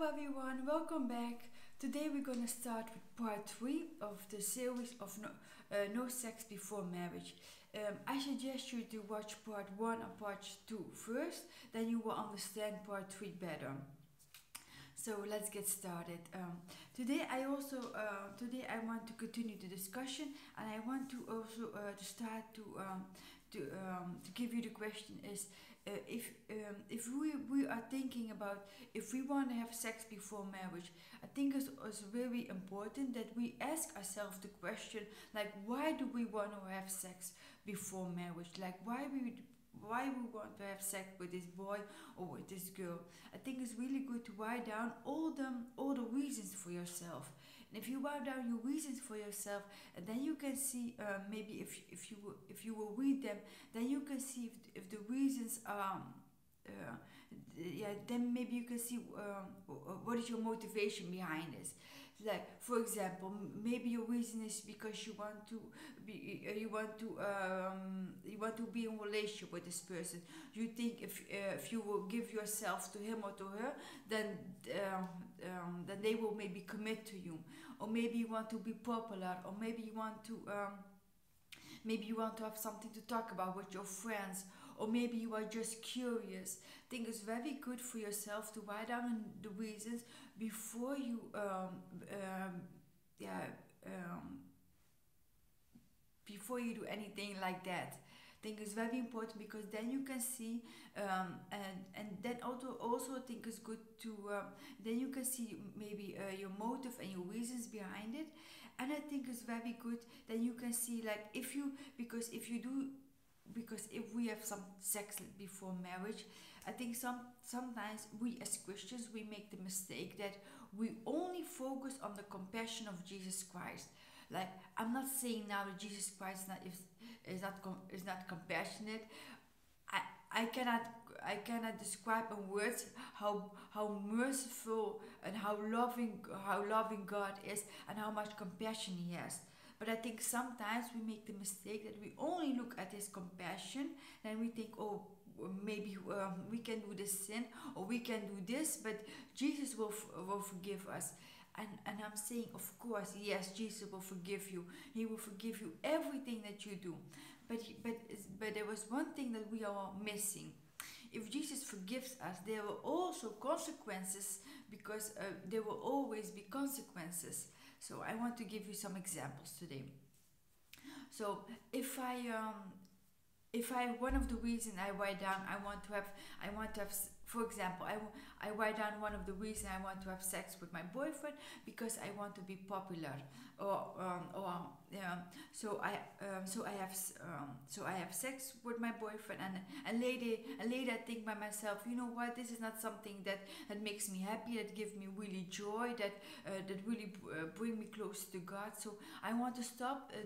Hello everyone, welcome back. Today we're gonna start with part three of the series of No, uh, no Sex Before Marriage. Um, I suggest you to watch part one and part two first, then you will understand part three better. So let's get started. Um, today I also uh, today I want to continue the discussion and I want to also uh, to start to um, to um, to give you the question is uh, if um, if we, we are thinking about if we want to have sex before marriage, I think it's, it's very important that we ask ourselves the question like why do we want to have sex before marriage? Like why we why we want to have sex with this boy or with this girl. I think it's really good to write down all the all the reasons for yourself. And if you write down your reasons for yourself, and then you can see uh, maybe if if you if you will read them, then you can see if, if the reasons are. Uh, yeah, then maybe you can see um, what is your motivation behind this like for example maybe your reason is because you want to be uh, you want to um, you want to be in relationship with this person you think if uh, if you will give yourself to him or to her then um, um, then they will maybe commit to you or maybe you want to be popular or maybe you want to um, maybe you want to have something to talk about with your friends or maybe you are just curious. I think it's very good for yourself to write down the reasons before you, um, um, yeah, um, before you do anything like that. Think it's very important because then you can see um, and and then also also I think it's good to um, then you can see maybe uh, your motive and your reasons behind it. And I think it's very good then you can see like if you because if you do because if we have some sex before marriage i think some sometimes we as christians we make the mistake that we only focus on the compassion of jesus christ like i'm not saying now that jesus christ is not is, is not is not compassionate i i cannot i cannot describe in words how how merciful and how loving how loving god is and how much compassion he has but I think sometimes we make the mistake that we only look at his compassion and we think, oh, maybe um, we can do this sin or we can do this, but Jesus will, will forgive us. And, and I'm saying, of course, yes, Jesus will forgive you. He will forgive you everything that you do. But, but, but there was one thing that we are missing. If Jesus forgives us, there will also consequences because uh, there will always be consequences. So I want to give you some examples today. So if I um, if I one of the reasons I write down I want to have I want to have for example I, I write down one of the reasons I want to have sex with my boyfriend because I want to be popular. Or um, or um, so I um, so I have um, so I have sex with my boyfriend and and later and later I think by myself you know what? This is not something that that makes me happy that gives me really joy that uh, that really uh, bring me close to God. So I want to stop uh,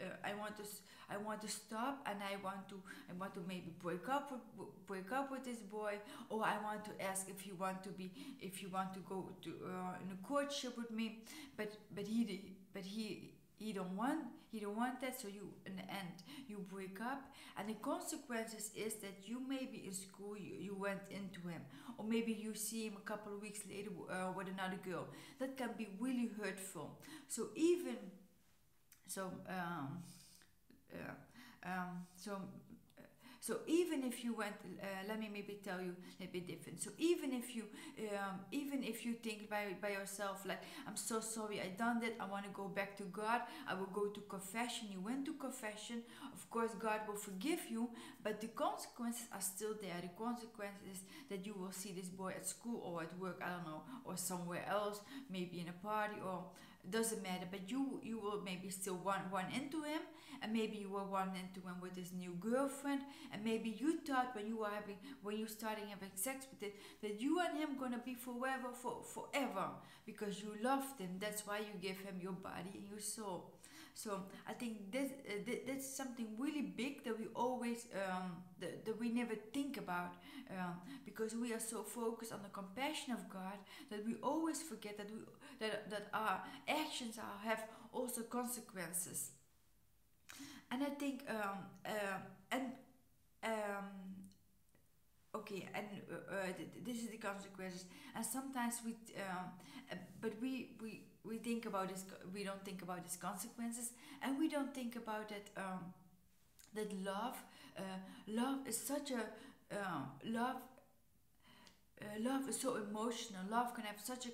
uh, I want to I want to stop and I want to I want to maybe break up with, break up with this boy. Or I want to ask if you want to be if you want to go to uh, in a courtship with me. But but he but he he don't want he don't want that. So you in the end you break up. And the consequences is that you maybe in school you, you went into him. Or maybe you see him a couple of weeks later uh, with another girl. That can be really hurtful. So even so um, um, so so even if you went, uh, let me maybe tell you a bit different. So even if you, um, even if you think by, by yourself like, I'm so sorry, I done that. I want to go back to God. I will go to confession. You went to confession. Of course, God will forgive you, but the consequences are still there. The consequences that you will see this boy at school or at work. I don't know, or somewhere else, maybe in a party or doesn't matter but you you will maybe still run run into him and maybe you will run into him with his new girlfriend and maybe you thought when you were having when you starting having sex with it that you and him gonna be forever for forever because you loved him. That's why you give him your body and your soul. So I think this, uh, that's something really big that we always um, that, that we never think about um, because we are so focused on the compassion of God that we always forget that we that, that our actions are, have also consequences. And I think um, uh, and um, okay and uh, uh, this is the consequences and sometimes we um, uh, but we we we think about this we don't think about these consequences and we don't think about that um, that love uh, love is such a uh, love uh, love is so emotional. Love can have such a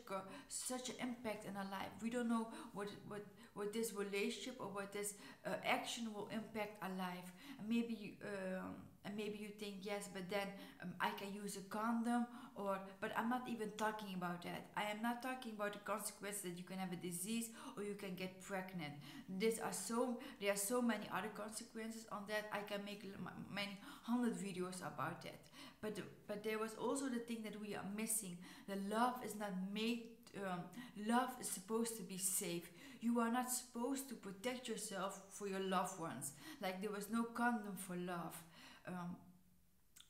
such an impact in our life. We don't know what what what this relationship or what this uh, action will impact our life. And maybe you, um, and maybe you think yes but then um, i can use a condom or but i'm not even talking about that. I am not talking about the consequences that you can have a disease or you can get pregnant. These are so there are so many other consequences on that. I can make many hundred videos about that but but there was also the thing that we are missing. The love is not made um, love is supposed to be safe. You are not supposed to protect yourself for your loved ones. Like there was no condom for love. Um,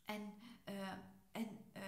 and uh, and uh,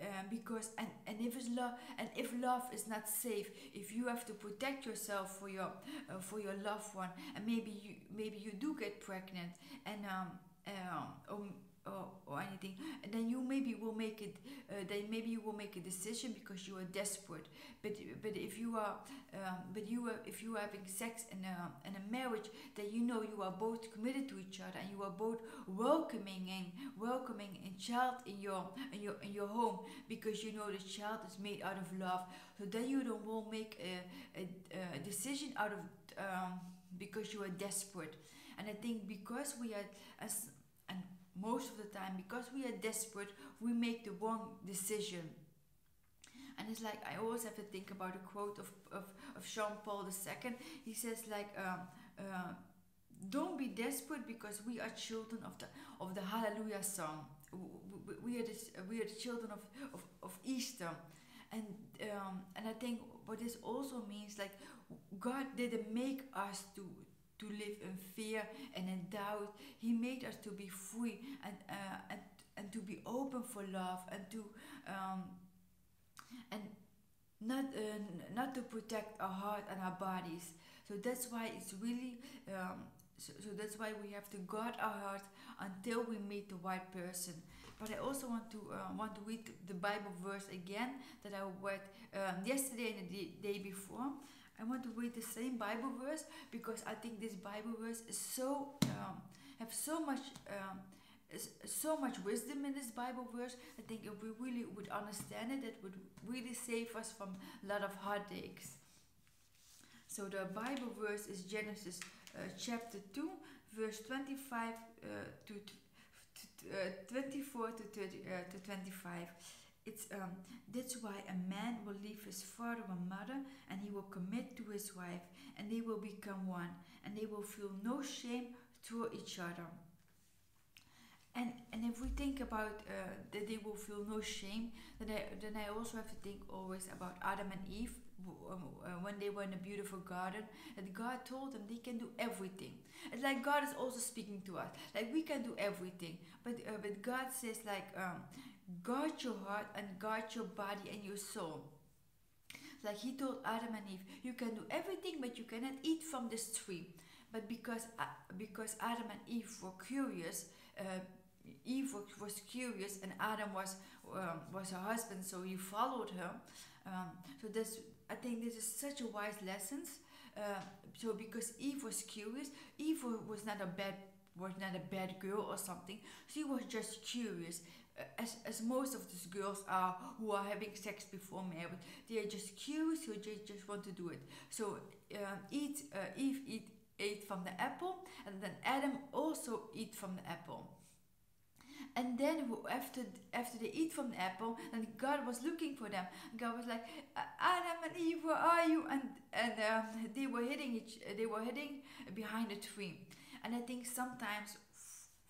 uh, because and, and if it's love and if love is not safe if you have to protect yourself for your uh, for your loved one and maybe you maybe you do get pregnant and um, um or, or, or anything and then you maybe will make it uh, then maybe you will make a decision because you are desperate. But but if you are um, but you are if you are having sex in a in a marriage then you know you are both committed to each other and you are both welcoming and welcoming a child in your in your in your home because you know the child is made out of love. So then you don't will make a, a, a decision out of um, because you are desperate. And I think because we are as most of the time because we are desperate we make the wrong decision and it's like I always have to think about a quote of, of, of Jean Paul II. He says like um, uh, don't be desperate because we are children of the of the Hallelujah song. We, are the, we are the children of, of, of Easter, and um, and I think what this also means like God didn't make us to to live in fear and in doubt. He made us to be free and uh, and and to be open for love and to um, and not uh, not to protect our heart and our bodies. So that's why it's really um, so, so that's why we have to guard our heart until we meet the right person. But I also want to uh, want to read the Bible verse again that I read um, yesterday and the day, day before. I want to read the same Bible verse because I think this Bible verse is so um, have so much um, so much wisdom in this Bible verse. I think if we really would understand it, it would really save us from a lot of heartaches. So the Bible verse is Genesis uh, chapter 2, verse 25 uh, to, to, uh, 24 to, 30, uh, to 25. It's um, that's why a man will leave his father and mother and he will commit to his wife and they will become one and they will feel no shame toward each other. And and if we think about uh, that they will feel no shame, then I then I also have to think always about Adam and Eve uh, when they were in a beautiful garden. And God told them they can do everything. It's like God is also speaking to us. Like we can do everything, but uh, but God says like um, guard your heart and guard your body and your soul. Like He told Adam and Eve, you can do everything, but you cannot eat from this tree. But because uh, because Adam and Eve were curious. Uh, Eve was, curious and Adam was um, was her husband, so he followed her. Um, so this, I think, this is such a wise lesson. Uh, so because Eve was curious, Eve was not a bad was not a bad girl or something. She was just curious, as as most of these girls are who are having sex before marriage. They are just curious, who just just want to do it. So um, eat uh, Eve eat ate from the apple, and then Adam also eat from the apple. And then after after they eat from the apple, and God was looking for them. God was like, Adam and Eve, where are you? And and um, they were hitting each, they were hitting behind a tree. And I think sometimes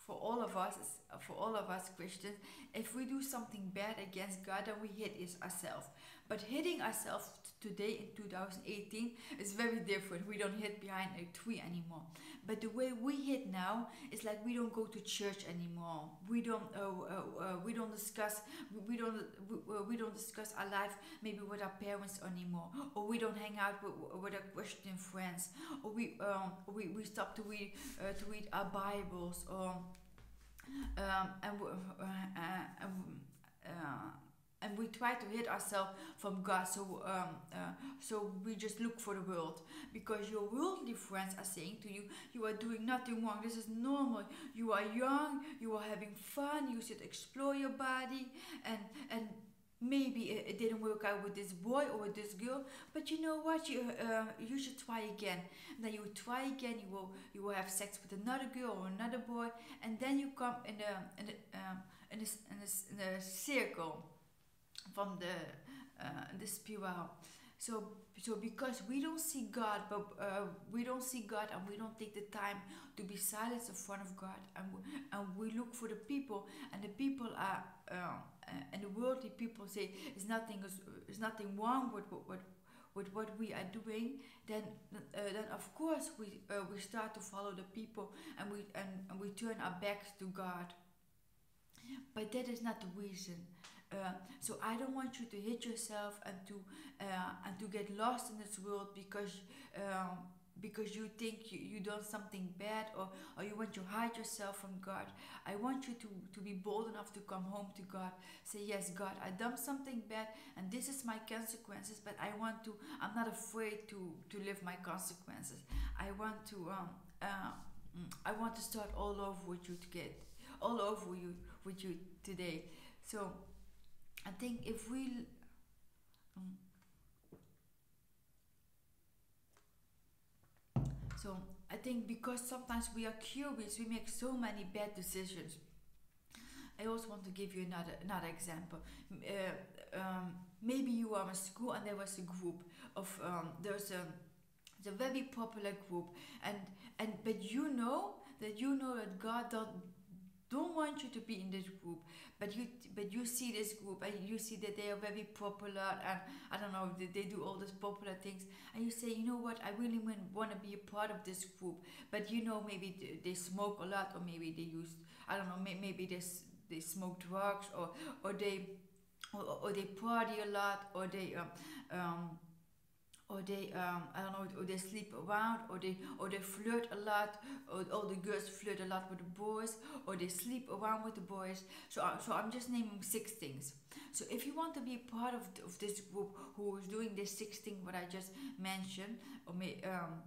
for all of us, for all of us Christians, if we do something bad against God, then we hit is ourselves. But hitting ourselves today in 2018 is very different. We don't hit behind a tree anymore. But the way we hit now is like we don't go to church anymore. We don't uh, uh, uh, we don't discuss we don't we, we don't discuss our life maybe with our parents anymore, or we don't hang out with, with our Christian friends, or we um we, we stop to read to read our Bibles or um, and, uh, uh, uh, and we try to hid ourselves from God. So um, uh, so we just look for the world because your worldly friends are saying to you, you are doing nothing wrong. This is normal. You are young. You are having fun. You should explore your body and and. Maybe it, didn't work out with this boy or with this girl, but you know what? You uh, you should try again. And then you try again. You will you will have sex with another girl or another boy, and then you come in a in a, um, in a, in a, in a circle from the uh, the spiral. So so because we don't see God, but uh, we don't see God, and we don't take the time to be silent in front of God, and we, and we look for the people, and the people are uh, and the worldly people say there's nothing is nothing wrong with what. with what we are doing, then uh, then of course we uh, we start to follow the people and we and, and we turn our backs to God. But that is not the reason. Uh, so I don't want you to hit yourself and to uh, and to get lost in this world because um, because you think you, you done something bad or, or you want to hide yourself from God. I want you to, to be bold enough to come home to God. Say, Yes, God, I done something bad and this is my consequences, but I want to, I'm not afraid to, to live my consequences. I want to um uh, I want to start all over with you to get all over you with you today. So I think if we um, so I think because sometimes we are curious, we make so many bad decisions. I also want to give you another another example. Uh, um, maybe you are in school and there was a group of um, there's a it's a very popular group and and but you know that you know that God don't don't want you to be in this group but you but you see this group and you see that they are very popular and i don't know they, they do all these popular things and you say you know what? I really want to be a part of this group. But you know maybe they, smoke a lot or maybe they use i don't know maybe they, they smoke drugs or or they or, or they party a lot or they um, um or they um, I don't know or they sleep around or they or they flirt a lot or all the girls flirt a lot with the boys or they sleep around with the boys. So uh, so I'm just naming six things. So if you want to be part of, of this group who is doing this six things what I just mentioned or may um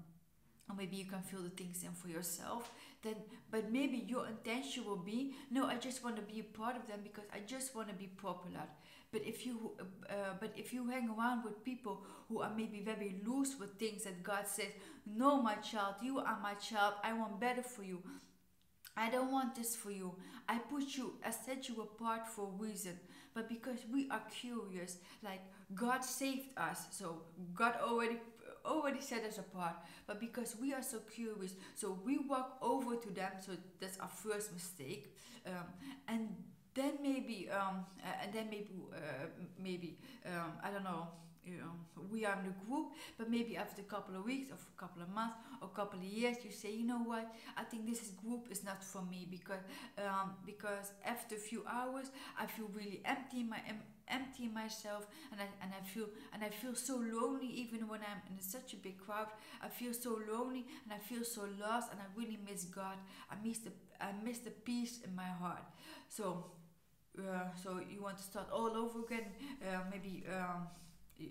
or maybe you can fill the things in for yourself then but maybe your intention will be no i just want to be a part of them because i just want to be popular but if you uh, but if you hang around with people who are maybe very loose with things that God says, "No, my child, you are my child. I want better for you. I don't want this for you. I put you, I set you apart for a reason. But because we are curious, like God saved us, so God already already set us apart. But because we are so curious, so we walk over to them. So that's our first mistake, um, and then maybe um, uh, and then maybe uh, maybe um, I don't know you know we are in the group but maybe after a couple of weeks or a couple of months or a couple of years you say you know what? I think this group is not for me because um, because after a few hours I feel really empty my em empty myself and I, and I feel and I feel so lonely even when I'm in such a big crowd. I feel so lonely and I feel so lost and I really miss God. I miss the I miss the peace in my heart. So uh, so you want to start all over again uh, maybe um, uh,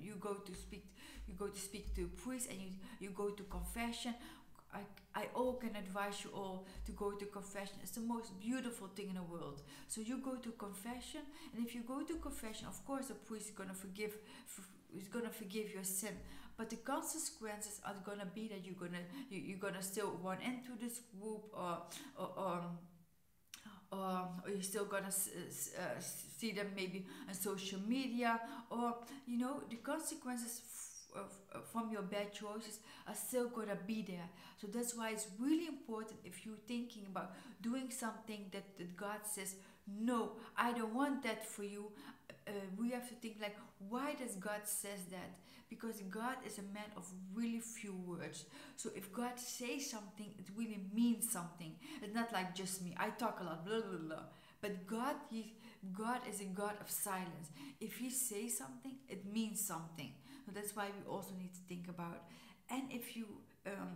you go to speak you go to speak to a priest and you, you go to confession I, I all can advise you all to go to confession. It's the most beautiful thing in the world. So you go to confession, and if you go to confession, of course the priest is gonna forgive, is gonna forgive your sin. But the consequences are gonna be that you're gonna you, you're gonna still run into this group or or. or or you're still gonna uh, see them maybe on social media, or you know the consequences from your bad choices are still gonna be there. So that's why it's really important if you're thinking about doing something that, that God says, no, I don't want that for you. Uh, we have to think like, why does God says that? because God is a man of really few words. So if God says something, it really means something. It's not like just me. I talk a lot, blah blah blah. But God, he, God is a God of silence. If He says something, it means something. So that's why we also need to think about. And if you um,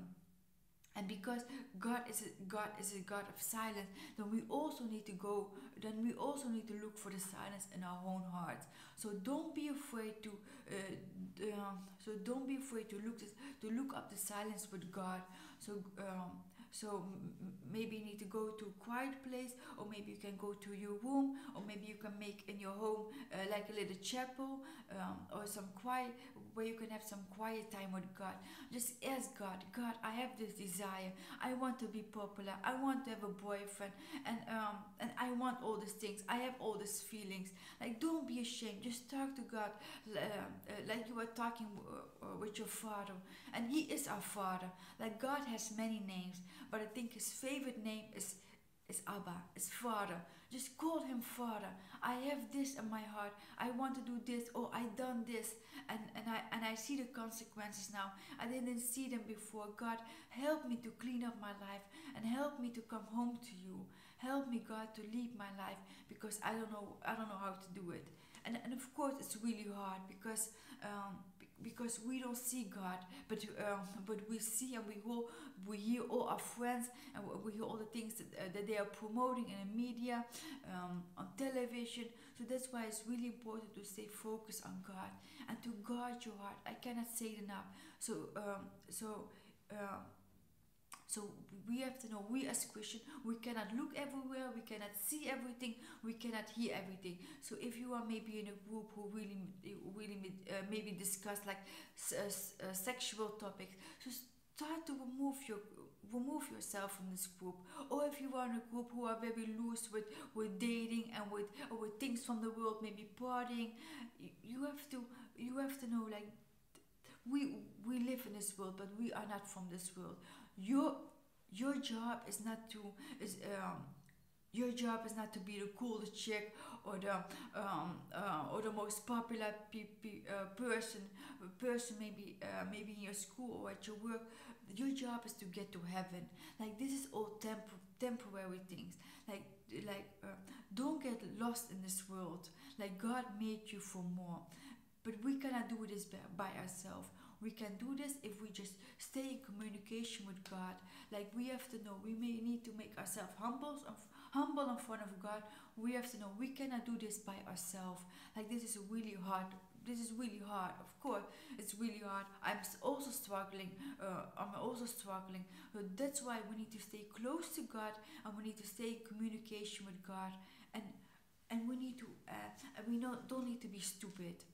and because god is a god is a god of silence then we also need to go then we also need to look for the silence in our own hearts. So don't be afraid to uh, um, so don't be afraid to look this, to look up the silence with god. So um, so maybe you need to go to a quiet place, or maybe you can go to your room, or maybe you can make in your home uh, like a little chapel um, or some quiet where you can have some quiet time with God. Just ask God, God, I have this desire. I want to be popular. I want to have a boyfriend, and um, and I want all these things. I have all these feelings. Like, don't be ashamed. Just talk to God, uh, uh, like you were talking uh, with your Father, and He is our Father. Like God has many names, but I think His favorite name is is Abba, is Father. Just call him Father. I have this in my heart. I want to do this, or I done this, and, and I and I see the consequences now. I didn't see them before. God, help me to clean up my life and help me to come home to you. Help me, God, to lead my life because I don't know I don't know how to do it. And and of course it's really hard because um, because we don't see God, but um, but we see and we we hear all our friends and we hear all the things that, uh, that they are promoting in the media, um, on television. So that's why it's really important to stay focused on God and to guard your heart. I cannot say it enough. So um, so. Uh, so we have to know we as Christian we cannot look everywhere, we cannot see everything, we cannot hear everything. So if you are maybe in a group who really really uh, maybe discuss like uh, uh, sexual topics, so start to remove your remove yourself from this group or if you are in a group who are very loose with with dating and with with things from the world maybe partying you have to you have to know like we we live in this world but we are not from this world your your job is not to is um your job is not to be the coolest chick or the um, uh, or the most popular uh, person person maybe uh, maybe in your school or at your work. Your job is to get to heaven. Like this is all temp- temporary things. Like like uh, don't get lost in this world. Like god made you for more. But we cannot do this by, by ourselves we can do this if we just stay in communication with god. Like we have to know we may need to make ourselves humble humble in front of god. We have to know we cannot do this by ourselves. Like this is really hard this is really hard. Of course it's really hard. I'm also struggling uh, i'm also struggling. That's why we need to stay close to god and we need to stay in communication with god. And and we need to uh, we not, don't need to be stupid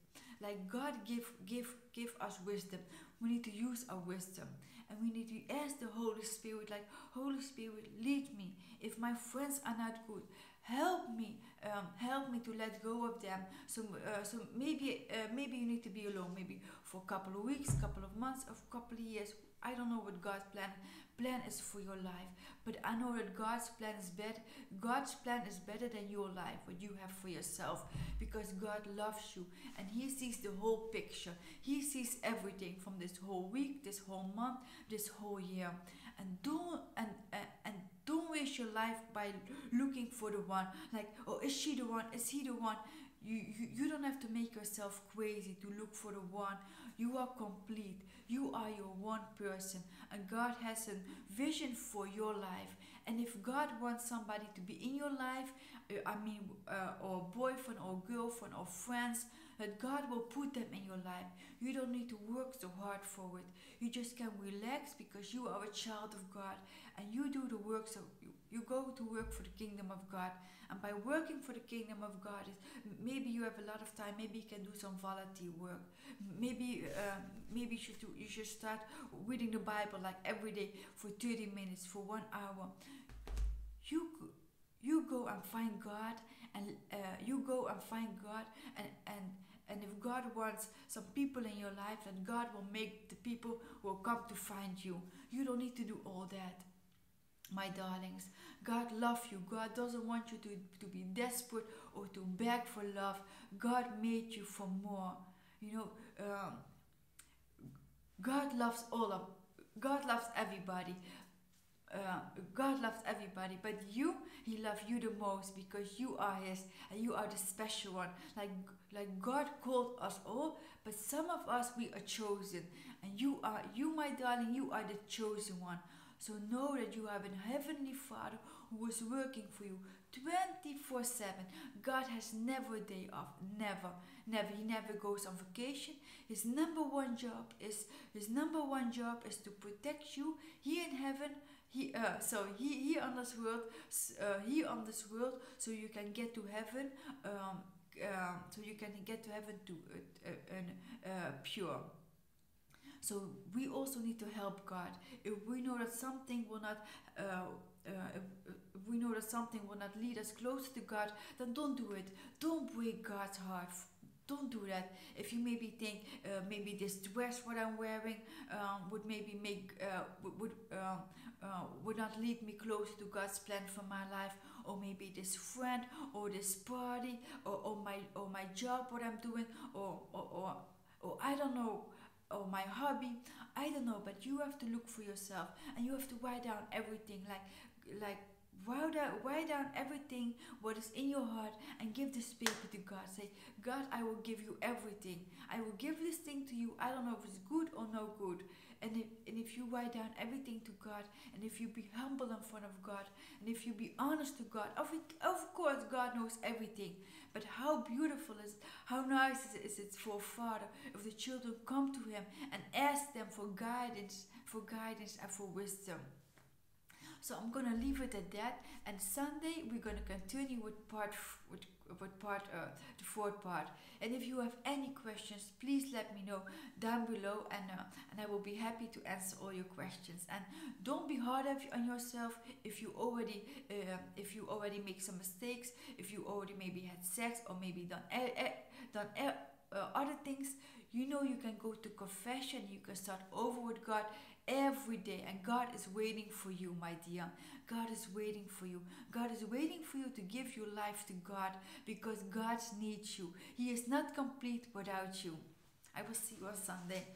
like god give give give us wisdom. We need to use our wisdom. And we need to ask the holy spirit like holy spirit lead me. If my friends are not good help me um, help me to let go of them. So uh, so maybe uh, maybe you need to be alone maybe for a couple of weeks couple of months a couple of years. I don't know what god's plan plan is for your life but i know that god's plan is better god's plan is better than your life what you have for yourself because god loves you and he sees the whole picture. He sees everything from this whole week this whole month this whole year. And don't and uh, and don't waste your life by looking for the one like oh is she the one? Is he the one? You, you you don't have to make yourself crazy to look for the one. You are complete you are your one person and god has a vision for your life. And if god wants somebody to be in your life uh, i mean uh, or boyfriend or girlfriend or friends that god will put them in your life. You don't need to work so hard for it. You just can relax because you are a child of god and you do the work so you, you go to work for the kingdom of God and by working for the kingdom of God maybe you have a lot of time maybe you can do some volunteer work. Maybe uh, maybe you should do, you should start reading the Bible like every day for 30 minutes for one hour. You you go and find God and uh, you go and find God and and and if God wants some people in your life then God will make the people who will come to find you. You don't need to do all that my darlings. God loves you. God doesn't want you to, to be desperate or to beg for love. God made you for more. You know, um, God loves all of God loves everybody. Uh, God loves everybody, but you, He loves you the most because you are His and you are the special one. Like like God called us all, but some of us we are chosen, and you are you, my darling, you are the chosen one. So know that you have a heavenly Father who is working for you 24 7. God has never a day off. Never. Never. He never goes on vacation. His number one job is his number one job is to protect you here in heaven. He uh, so he here on this world uh, here on this world so you can get to heaven um, uh, so you can get to heaven to uh, uh, uh, pure. So we also need to help God. If we know that something will not, uh, uh, if, we know that something will not lead us close to God, then don't do it. Don't break God's heart. Don't do that. If you maybe think uh, maybe this dress what I'm wearing um, would maybe make uh, would um, uh, would not lead me close to God's plan for my life, or maybe this friend or this party or, or my or my job what I'm doing or or, or, or I don't know or my hobby i don't know but you have to look for yourself and you have to write down everything like like write down, write down everything what is in your heart and give this paper to god. Say god i will give you everything. I will give this thing to you. I don't know if it's good or no good and if, and if you write down everything to god and if you be humble in front of god and if you be honest to god of, it, of course god knows everything but how beautiful is it? How nice is it for a father if the children come to him and ask them for guidance, for guidance and for wisdom. So I'm gonna leave it at that. And Sunday we're gonna continue with part with, with part uh, the fourth part. And if you have any questions, please let me know down below, and uh, and I will be happy to answer all your questions. And don't be hard on yourself if you already uh, if you already make some mistakes, if you already maybe had sex or maybe done done uh, other things. You know you can go to confession. You can start over with God every day and God is waiting for you my dear. God is waiting for you. God is waiting for you to give your life to God because God needs you. He is not complete without you. I will see you on Sunday